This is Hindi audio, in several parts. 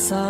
के हंसाया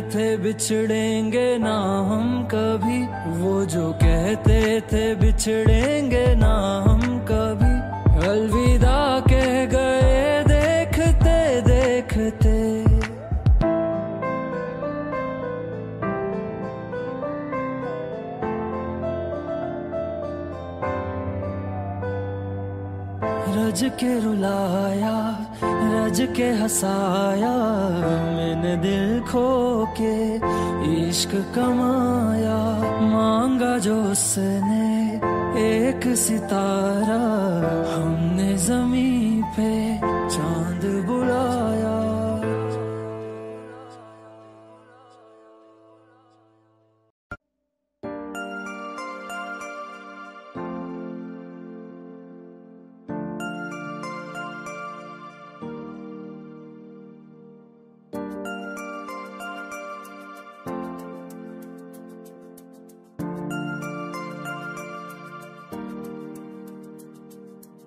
थे बिछड़ेंगे ना हम कभी। वो जो कहते थे बिछड़ेंगे ना हम कभी। अलविदा कह गए देखते देखते। रज के रुलाया रज के हसाया, मैंने दिल खो के इश्क कमाया। मांगा जो उसने, एक सितारा हमने जमी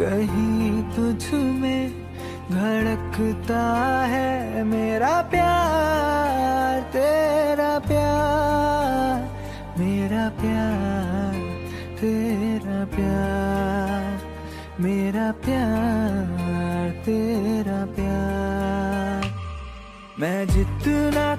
कहीं तुझ में धड़कता है मेरा प्यार, तेरा प्यार, मेरा प्यार, तेरा प्यार, मेरा प्यार, तेरा प्यार। मैं जितना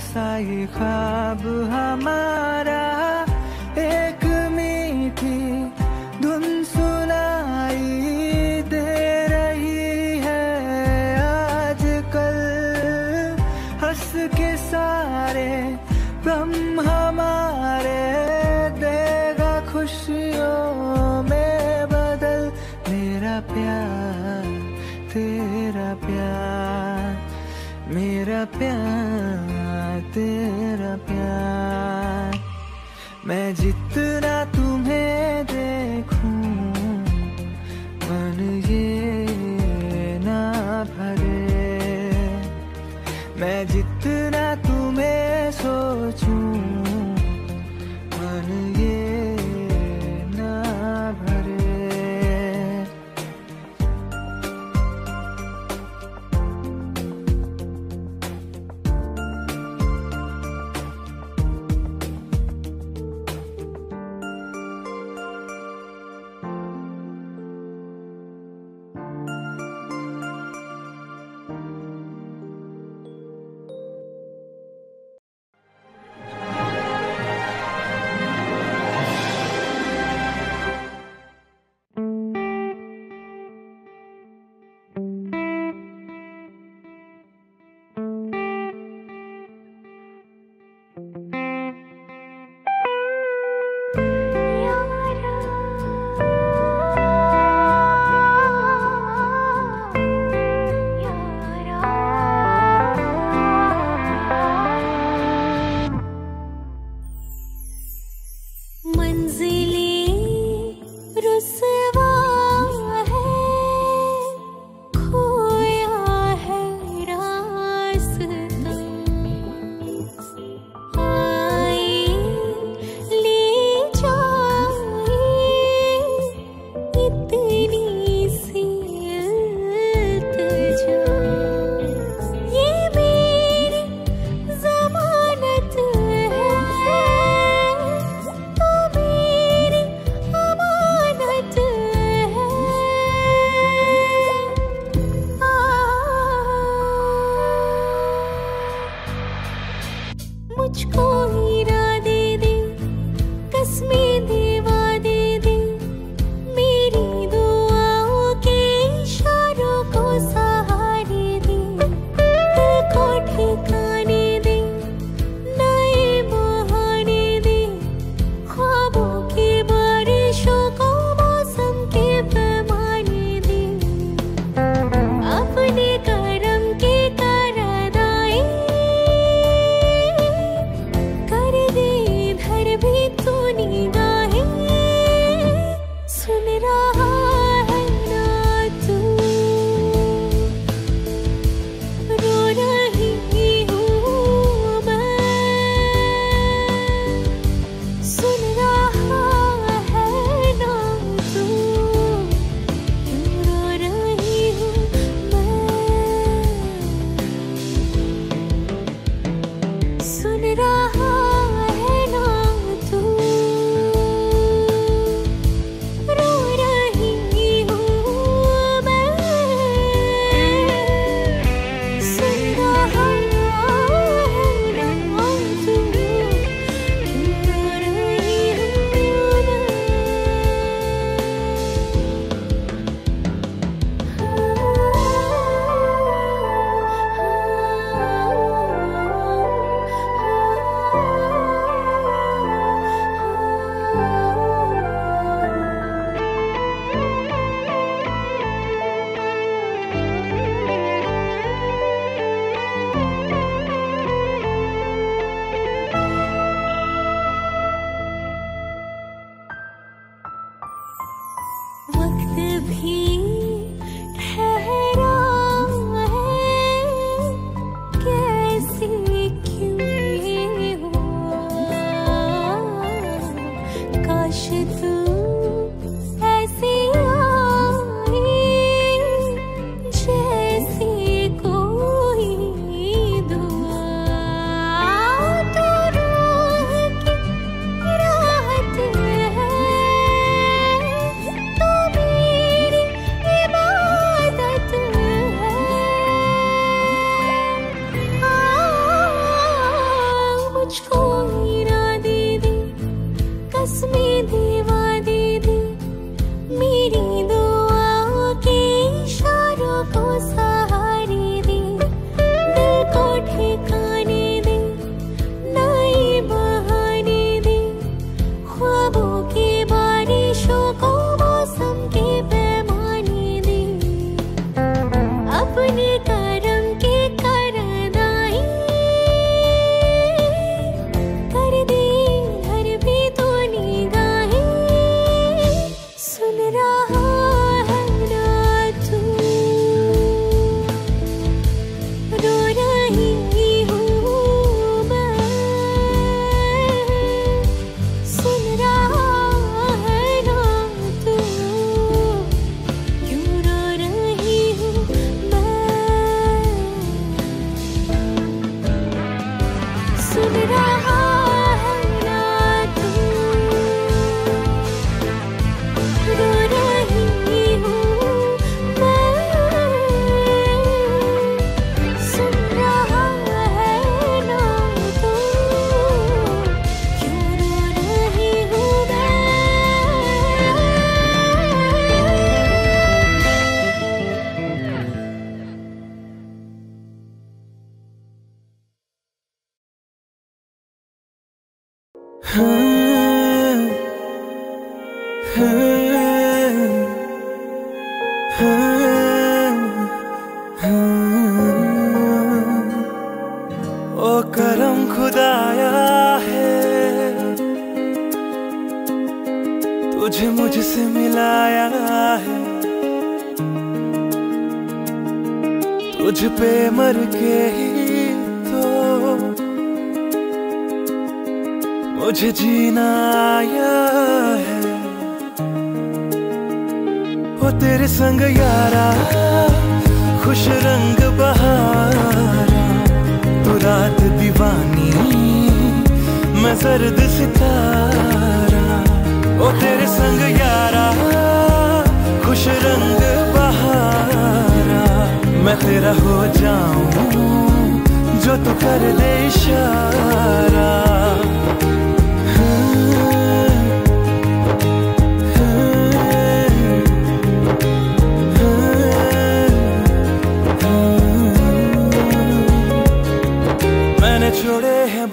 सा ये ख्वाब हमारा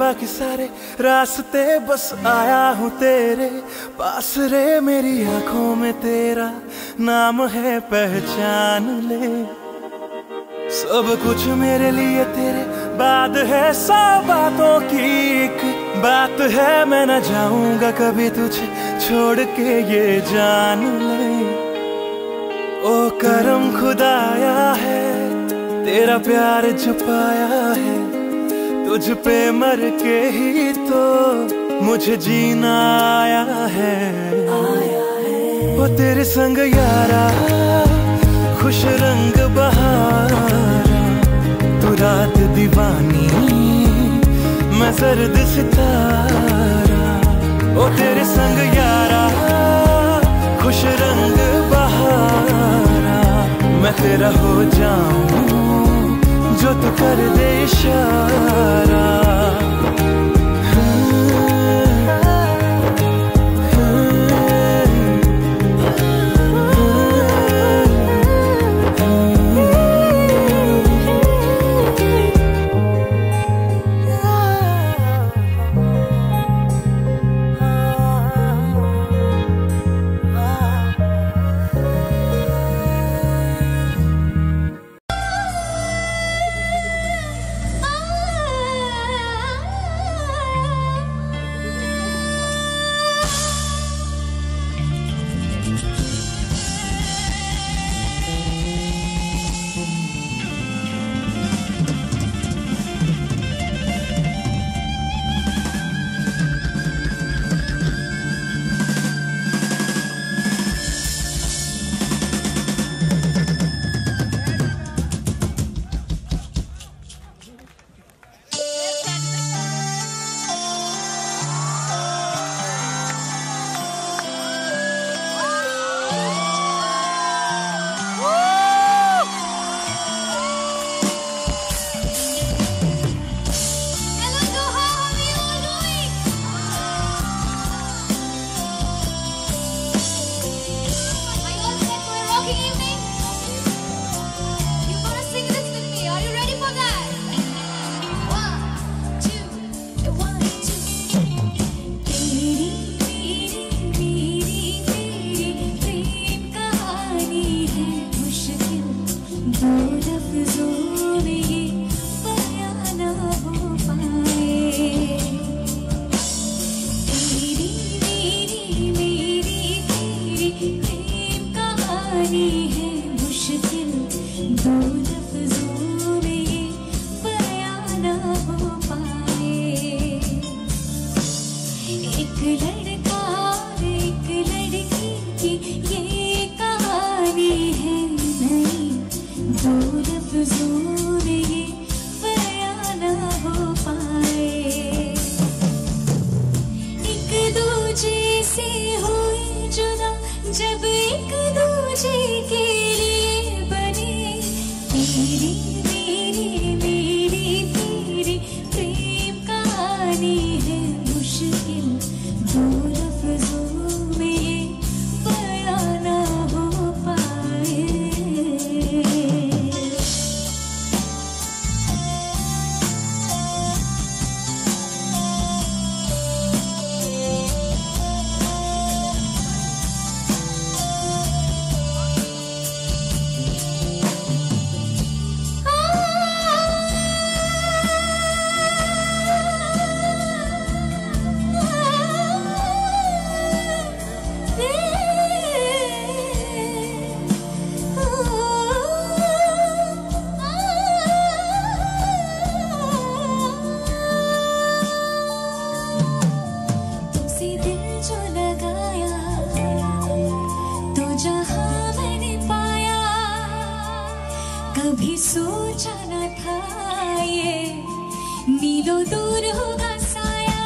बाकी सारे रास्ते बस आया हूँ तेरे पास रे मेरी आँखों में तेरा नाम है पहचान ले। सब कुछ मेरे लिए तेरे बाद है सौ बातों की एक बात है। मैं न जाऊँगा कभी तुझे छोड़ के, ये जान ले। ओ करम खुदाया है, तेरा प्यार छुपाया है। तुझ पे मर के ही तो मुझे जीना आया है। वो तेरे संग यारा, खुश रंग बहारा। तू रात दीवानी, मैं जर्द सितारा। ओ तेरे संग यारा, खुश रंग बहारा। मैं तेरा हो जाऊँ जो तू कर दे इशारा। सोचा न था ये मीलों दूर होगा साया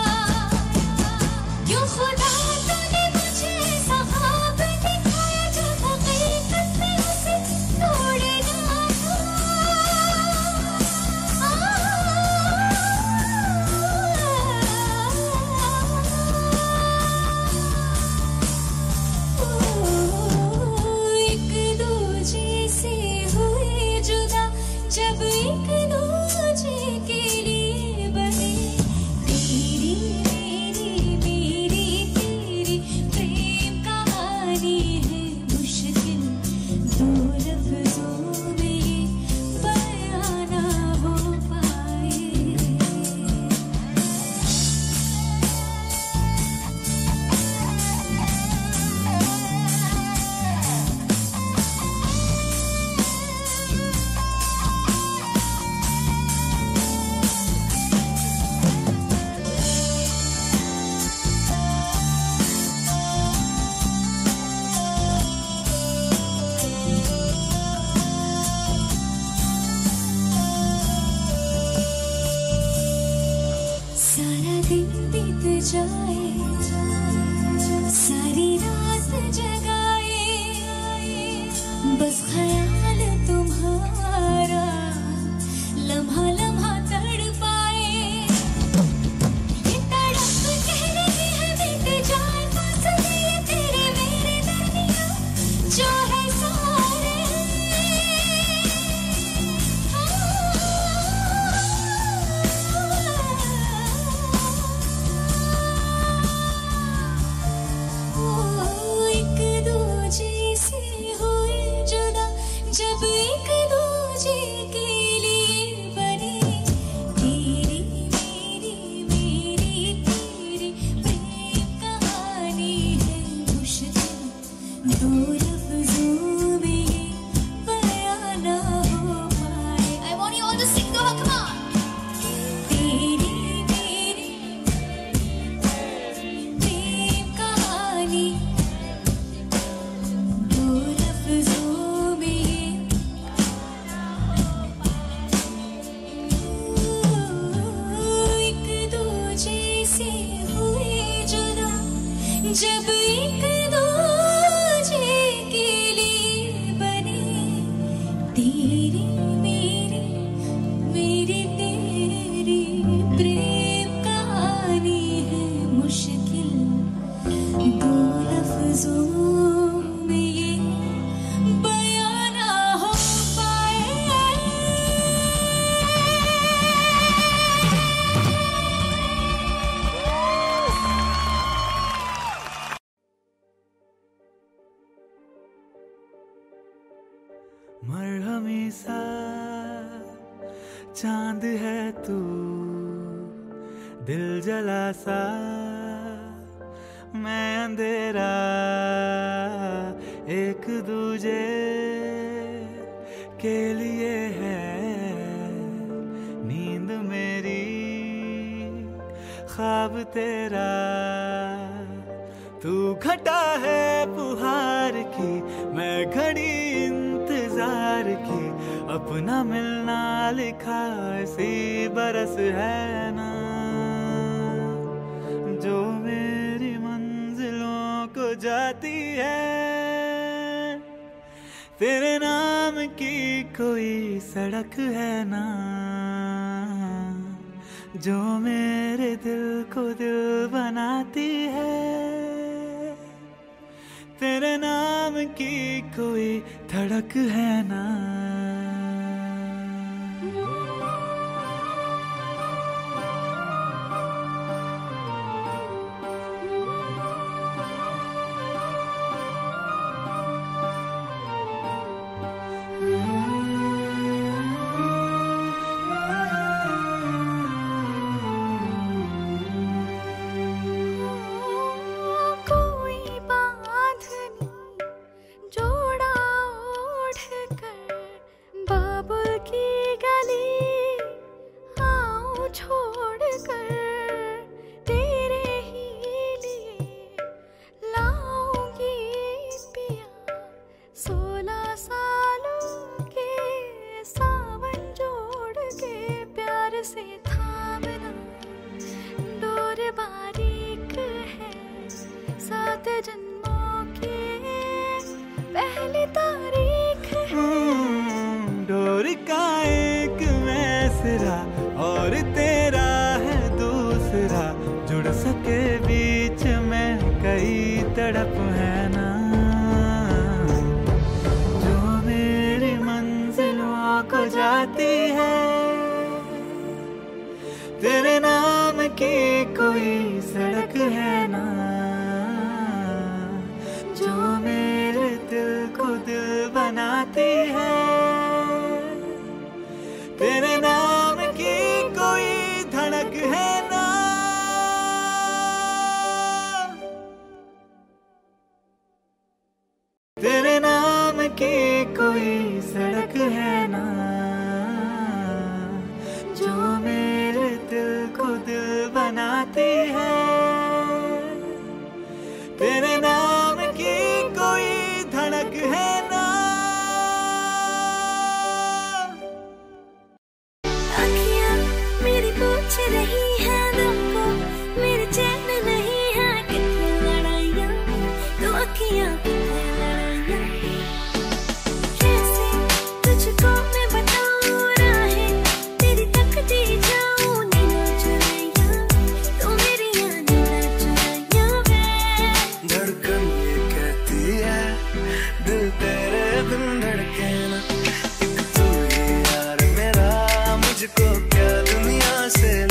से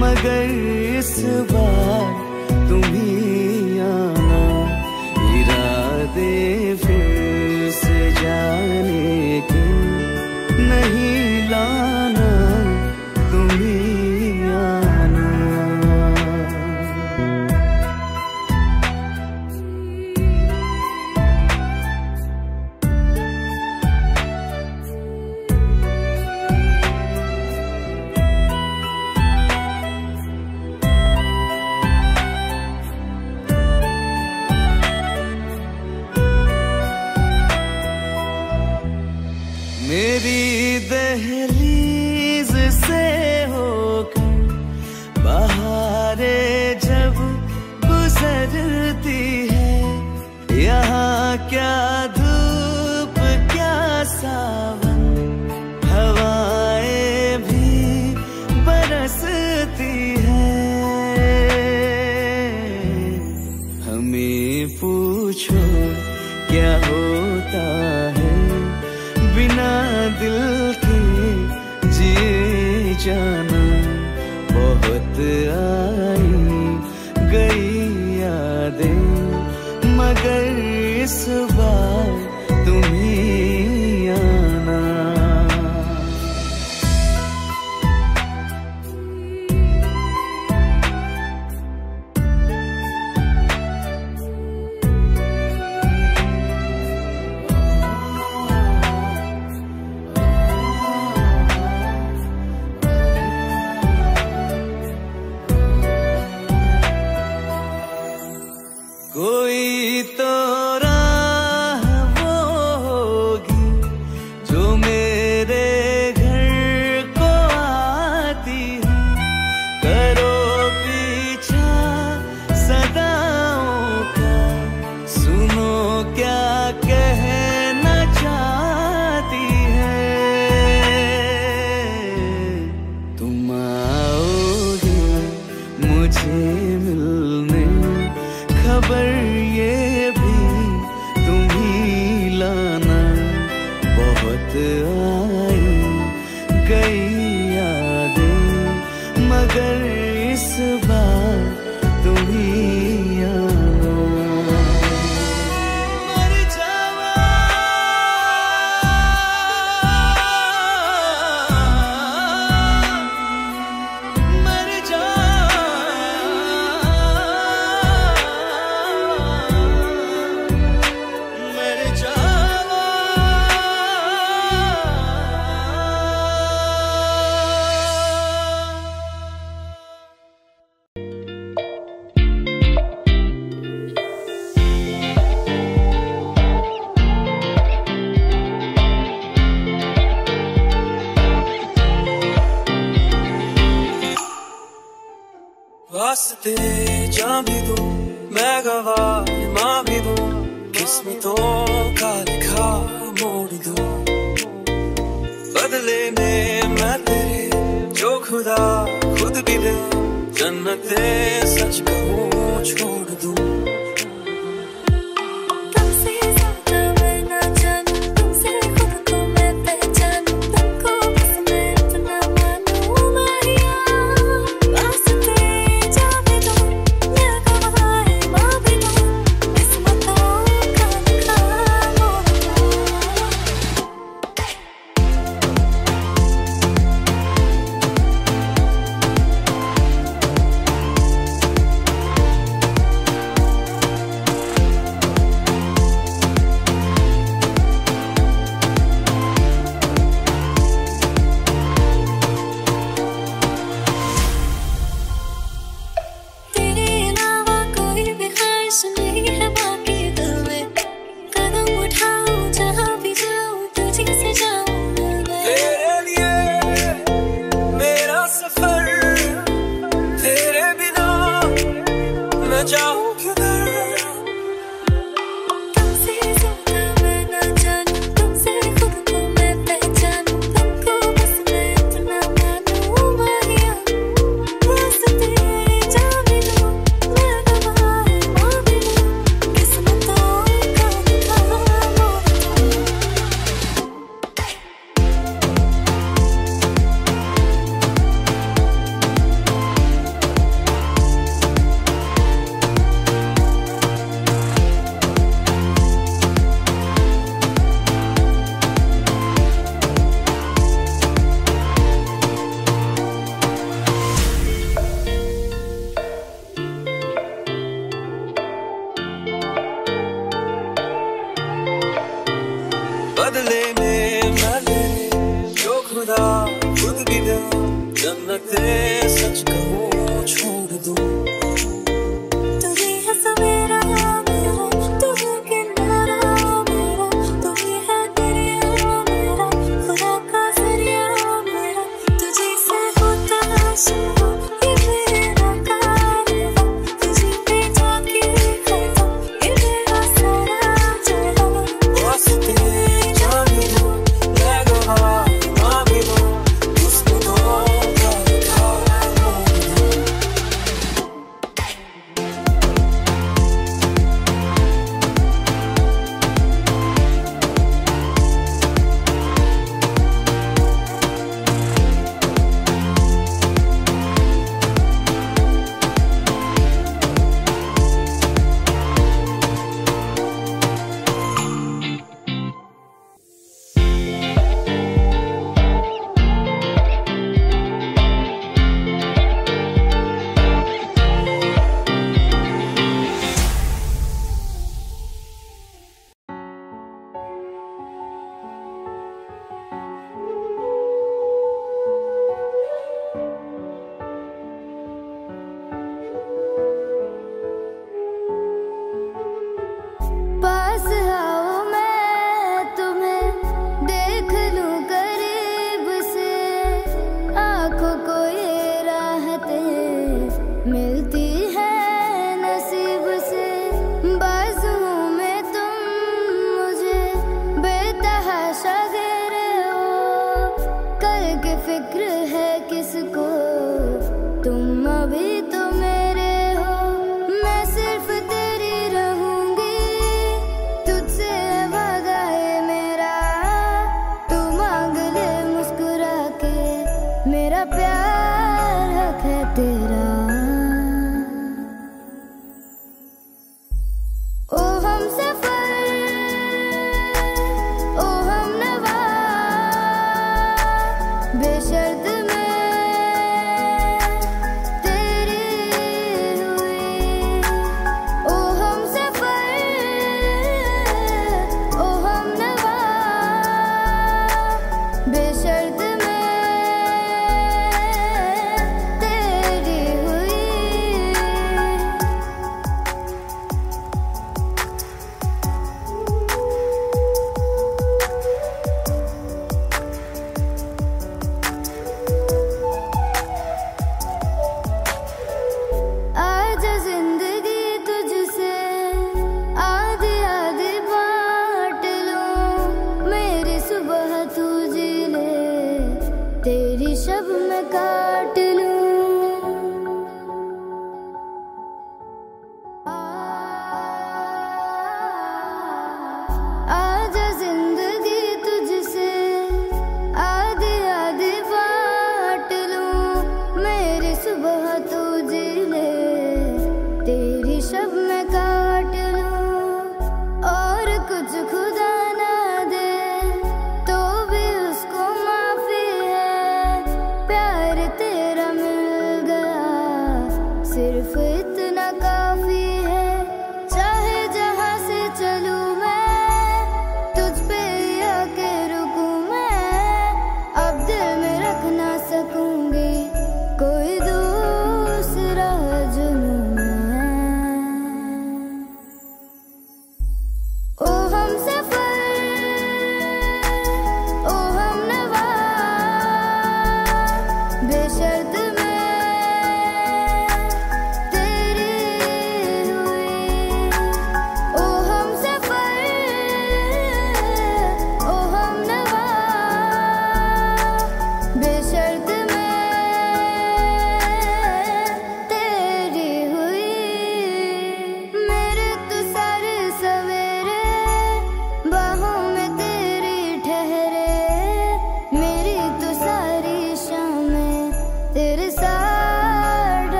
मगर इस बार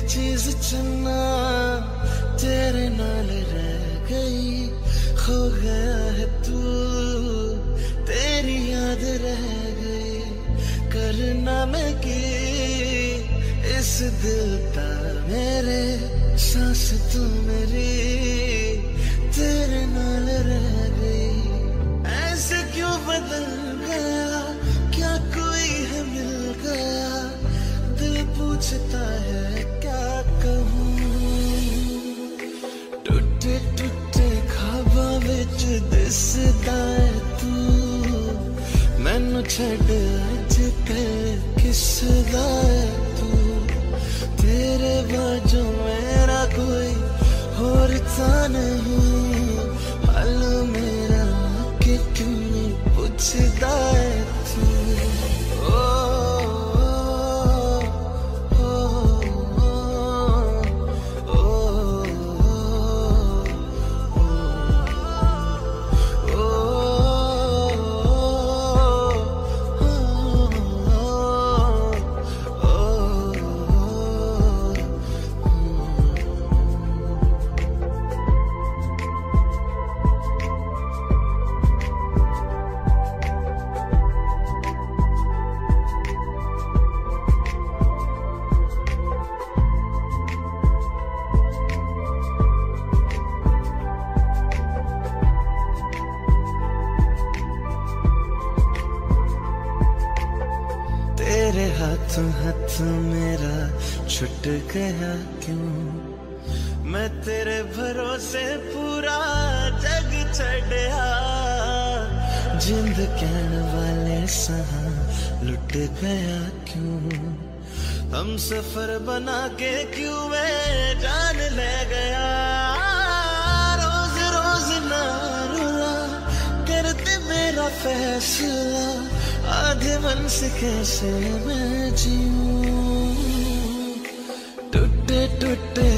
चीज़ चन्ना तेरे नाल रह गई। खो गया है तू, तेरी याद रह गई। करना मैं की इस दिल का मेरे, सांस तू मेरे, तेरे नाल रह गई। ऐसे क्यों बदल गया? क्या कोई है मिल गया? दिल पूछता है accident. touching, touche touche.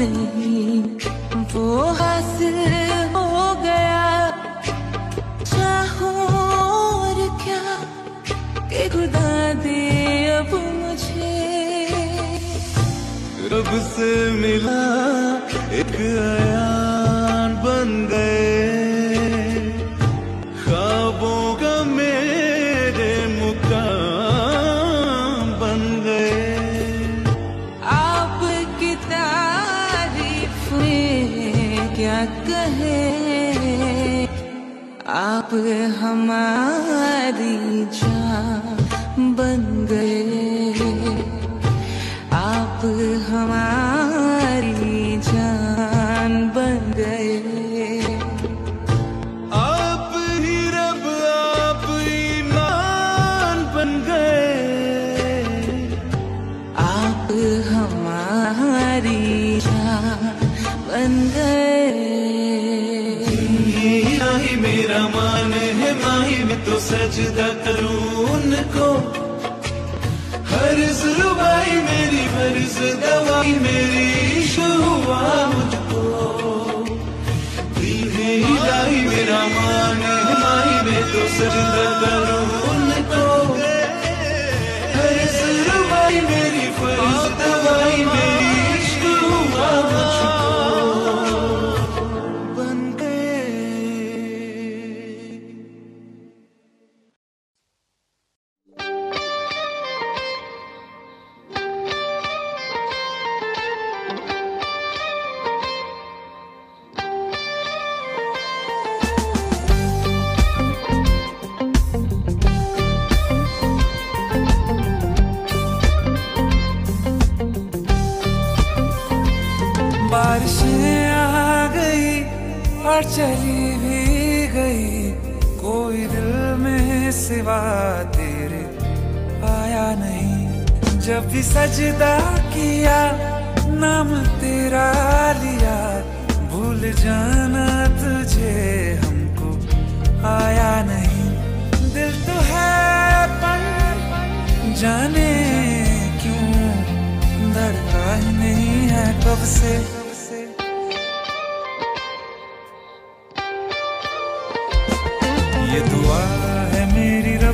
नहीं, वो हासिल हो गया। चाहो और क्या के खुदा दे अब मुझे। रब से मिला एक में तो तेरे आया नहीं। जब भी सजदा किया, नाम तेरा लिया। भूल जाना तुझे, हमको आया नहीं। दिल तो है पर जाने क्यों? धड़का ही नहीं है कब से। ये दुआ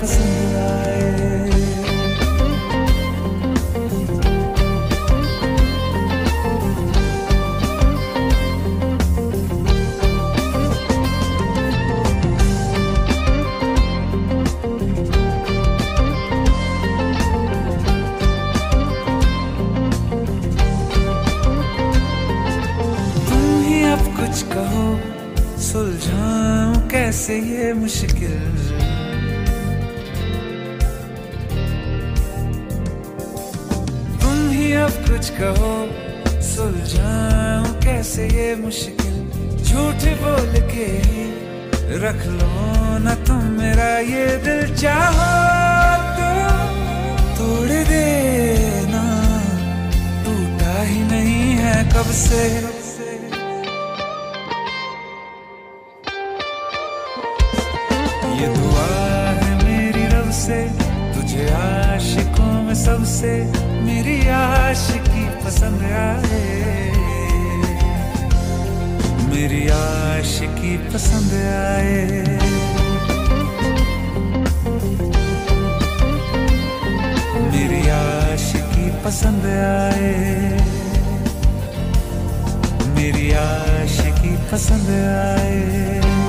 पसंद आए कुछ कहो सुलझाऊं कैसे ये मुश्किल कहो, सुलझाऊं कैसे ये मुश्किल? झूठ बोल के ही रख लो ना तुम मेरा ये दिल चाहो। तो तोड़ देना, टूटा ही नहीं है कब से। पसंद आए। मेरी आशिकी पसंद आए। मेरी आश की पसंद आए।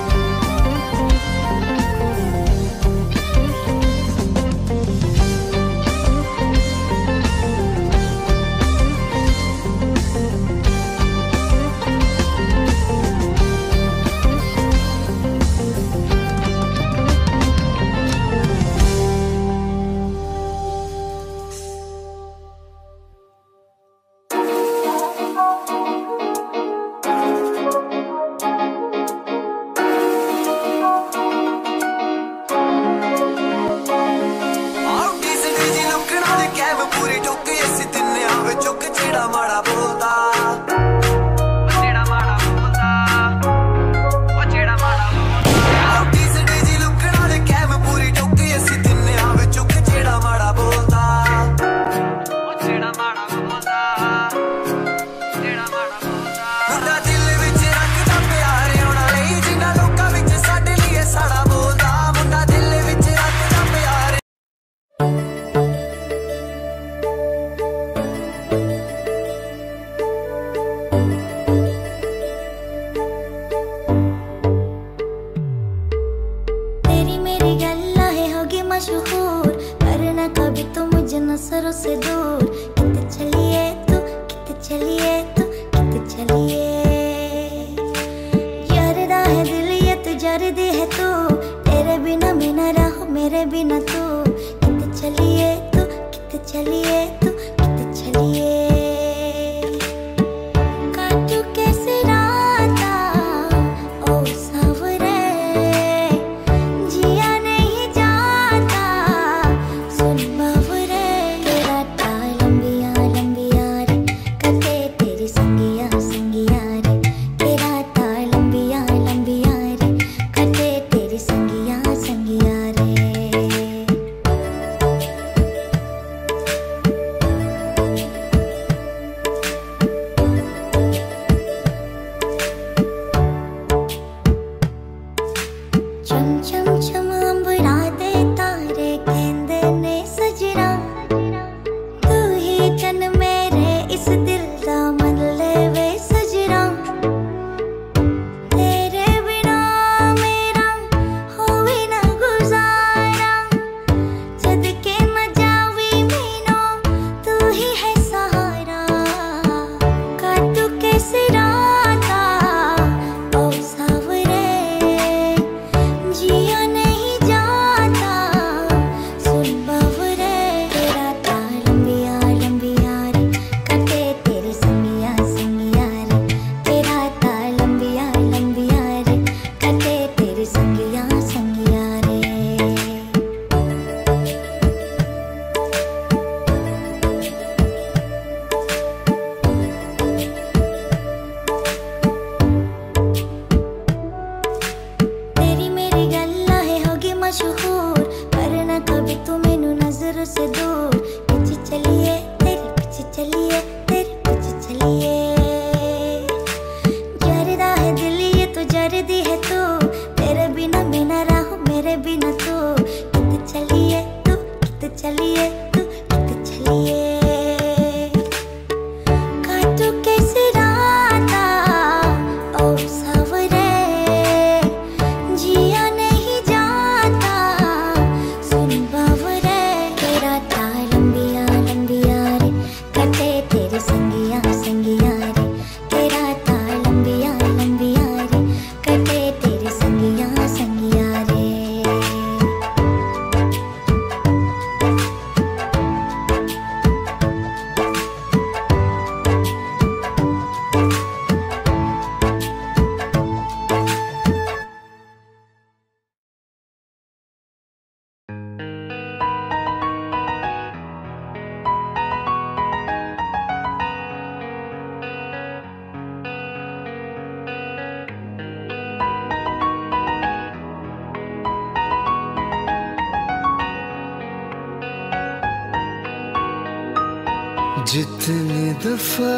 जितनी दफ़ा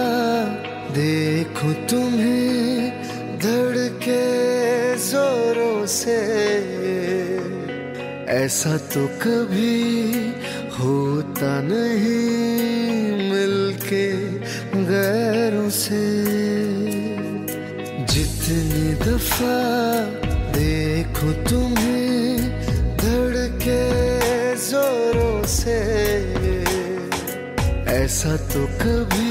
देखो तुम्हें धड़ के जोरों से। ऐसा तो कभी होता नहीं मिलके गैरों से। जितनी दफ़ा ऐसा तो कभी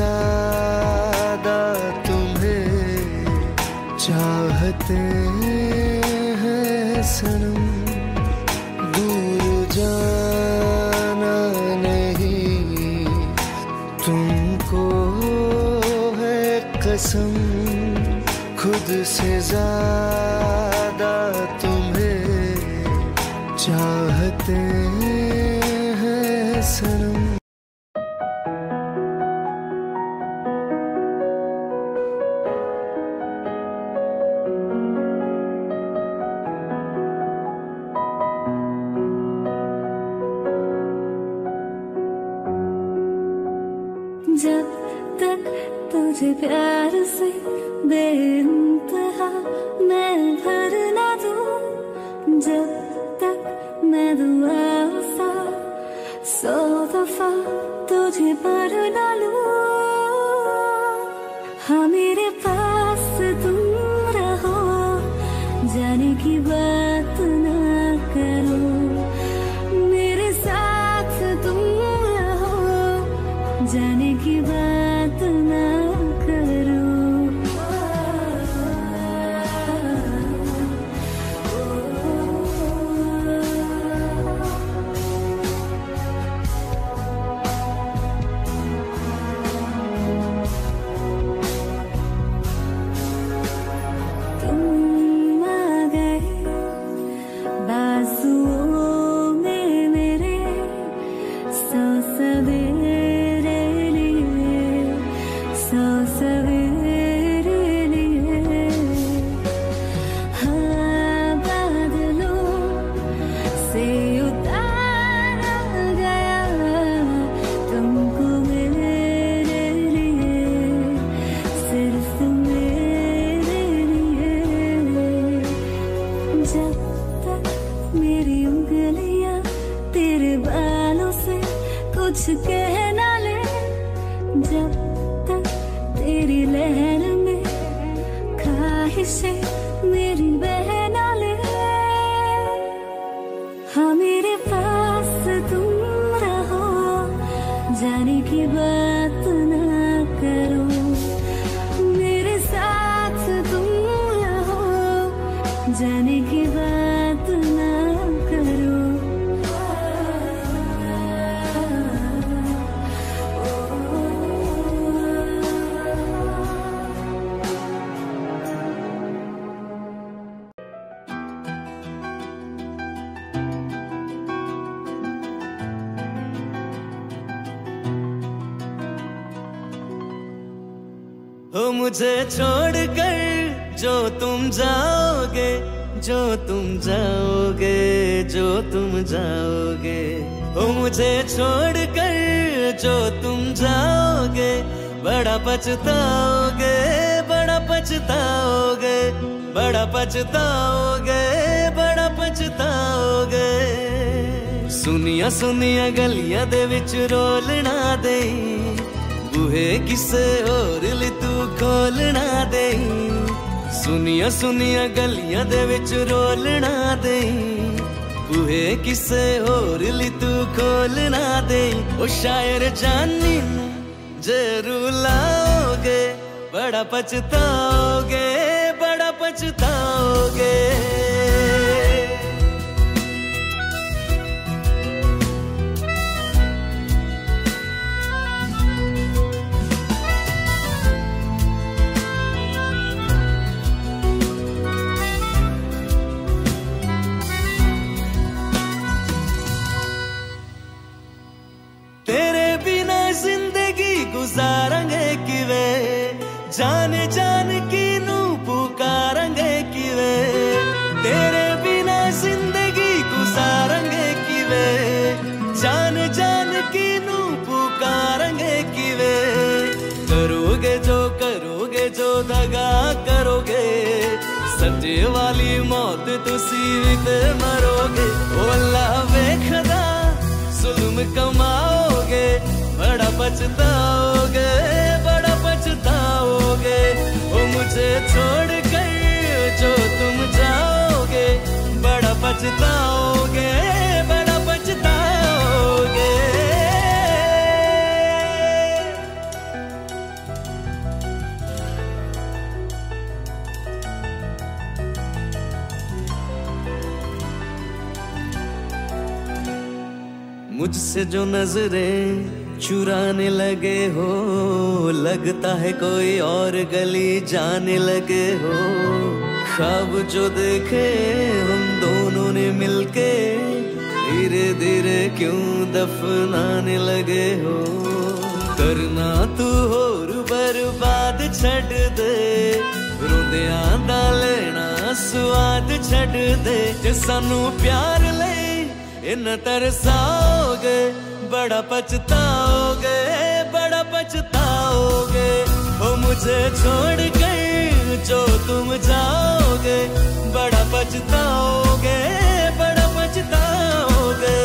sun. जाओगे? ओ मुझे छोड़ कर जो तुम जाओगे, बड़ा पछताओगे बड़ा पछताओगे बड़ा पछताओगे बड़ा पछताओगे। सुनिया सुनिया, गलिया दे विच रोलना दे बुहे किसे और ली तू खोलना दे सुनिया सुनिया, गलिया दे विच रोलना दे चूहे किसे होर ली तू खोल ना दे ओ शायर जानी जे रुलाओगे बड़ा पछताओगे बड़ा पछताओगे। ते मरोगे ओ अल्लाह वेखदा जुल्म कमाओगे बड़ा पछताओगे बड़ा पछताओगे ओ मुझे छोड़ मुझसे जो नज़रें चुराने लगे हो, लगता है कोई और गली जाने लगे हो। ख्वाब जो देखे हम दोनों ने मिलके, धीरे धीरे क्यों दफनाने लगे हो? करना तू हो बर्बाद छड़ दे, रोंदियाँ दा लेना स्वाद छड़ दे। जे सानू प्यार ले इन तरसाओगे, बड़ा पछताओगे बड़ा पछताओगे। वो मुझे छोड़ कर जो तुम जाओगे, बड़ा पछताओगे बड़ा पछताओगे।